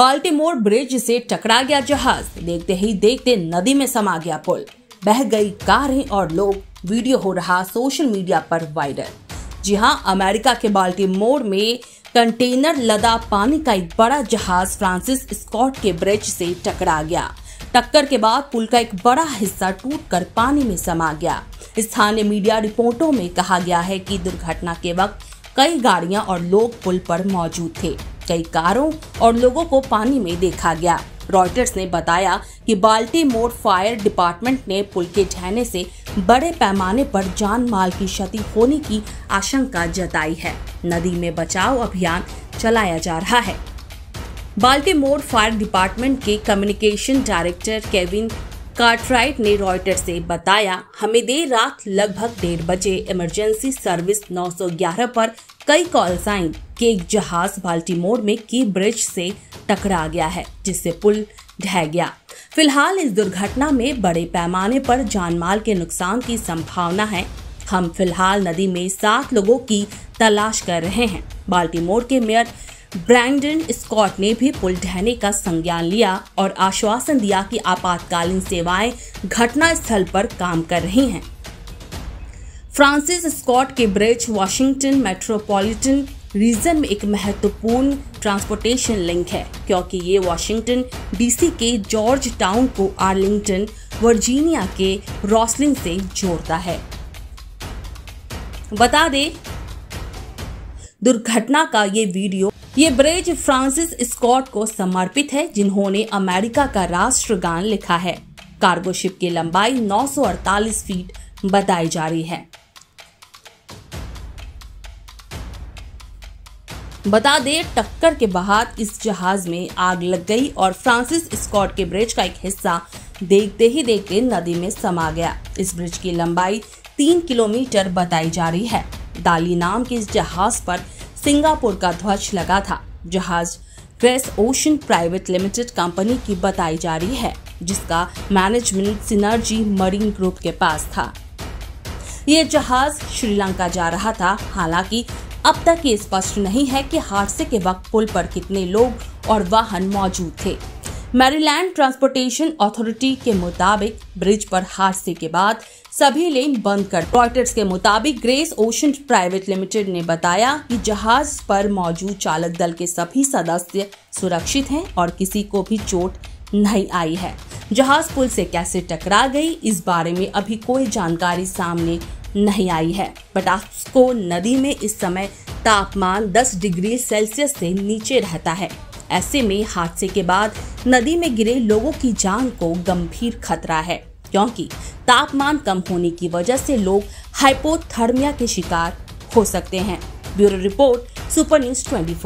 Baltimore bridge से टकरा गया जहाज़। देखते ही देखते नदी में समा गया पुल। बह गई कारें और लोग। वीडियो हो रहा सोशल मीडिया पर वायरल। जी हाँ अमेरिका के बाल्टीमोर में कंटेनर लदा पानी का एक बड़ा जहाज़ फ्रांसिस स्कॉट के ब्रिज से टकरा गया। टक्कर के बाद पुल का एक बड़ा हिस्सा टूटकर पानी में समा गया। स्थानीय मीडिया रिपोर्टों में कहा गया है कि दुर्घटना के वक्त कई गाड़ियाँ और लोग पुल पर मौजूद थे। कई कारों और लोगों को पानी में देखा गया। रॉयटर्स ने बताया कि बाल्टी मोड फायर डिपार्टमेंट ने पुल के ढहने से बड़े पैमाने पर जान माल की क्षति होने की आशंका जताई है। नदी में बचाव अभियान चलाया जा रहा है। बाल्टी मोड फायर डिपार्टमेंट के कम्युनिकेशन डायरेक्टर केविन कार्टराइट ने रॉयटर से बताया, हमें देर रात लगभग डेढ़ बजे इमरजेंसी सर्विस 911 पर कई कॉल्स आई, कि एक जहाज़ बाल्टीमोर में की ब्रिज से टकरा गया है, जिससे पुल ढह गया। फ़िलहाल इस दुर्घटना में बड़े पैमाने पर जानमाल के नुकसान की संभावना है। हम फ़िलहाल नदी में सात लोगों की तलाश कर रहे हैं। बाल्टीमोर के मेयर ब्रैंडन स्कॉट ने भी पुल ढहने का संज्ञान लिया और आश्वासन दिया कि आपातकालीन सेवाएँ घटना स्थल पर काम कर रही हैं। Francis Scott Key bridge, Washington metropolitan region में एक महत्वपूर्ण ट्रांसपोर्टेशन लिंक है, क्योंकि ये वाशिंगटन, डीसी के जॉर्ज टाउन को आर्लिंगटन, वर्जीनिया के रॉसलिन से जोड़ता है। बता दें, दुर्घटना का ये वीडियो ये ब्रिज फ्रांसिस स्कॉट को समर्पित है, जिन्होंने अमेरिका का राष्ट्रगान लिखा है। कार्गो शिप की लंबाई 948 फीट बताई जा रही है। बता दें, टक्कर के बाद इस जहाज़ में आग लग गई और फ्रांसिस स्कॉट के ब्रिज का एक हिस्सा देखते ही देखते नदी में समा गया। इस ब्रिज की लंबाई तीन किलोमीटर बताई जा रही है। दाली नाम के इस जहाज़ पर सिंगापुर का ध्वज लगा था, जहाज़ Grace Ocean private limited company की बताई जा रही है, जिसका मैनेजमेंट सिनर्जी मरीन ग्रुप के पास था। ये जहाज़ श्रीलंका जा रहा था, हालाँकि अब तक ये स्पष्ट नहीं है कि हादसे के वक्त पुल पर कितने लोग और वाहन मौजूद थे। मैरीलैंड ट्रांसपोर्टेशन अथॉरिटी के मुताबिक ब्रिज पर हादसे के बाद सभी लेन बंद कर रॉयटर्स के मुताबिक ग्रेस ओशन प्राइवेट लिमिटेड ने बताया कि जहाज़ पर मौजूद चालक दल के सभी सदस्य सुरक्षित हैं और किसी को भी चोट नहीं आई है। जहाज़ पुल से कैसे टकरा गई, इस बारे में अभी कोई जानकारी सामने नहीं आई है। पटास्को नदी में इस समय तापमान 10 डिग्री सेल्सियस से नीचे रहता है। ऐसे में हादसे के बाद नदी में गिरे लोगों की जान को गंभीर खतरा है, क्योंकि तापमान कम होने की वजह से लोग हाइपोथर्मिया के शिकार हो सकते हैं। Bureau report, super news 24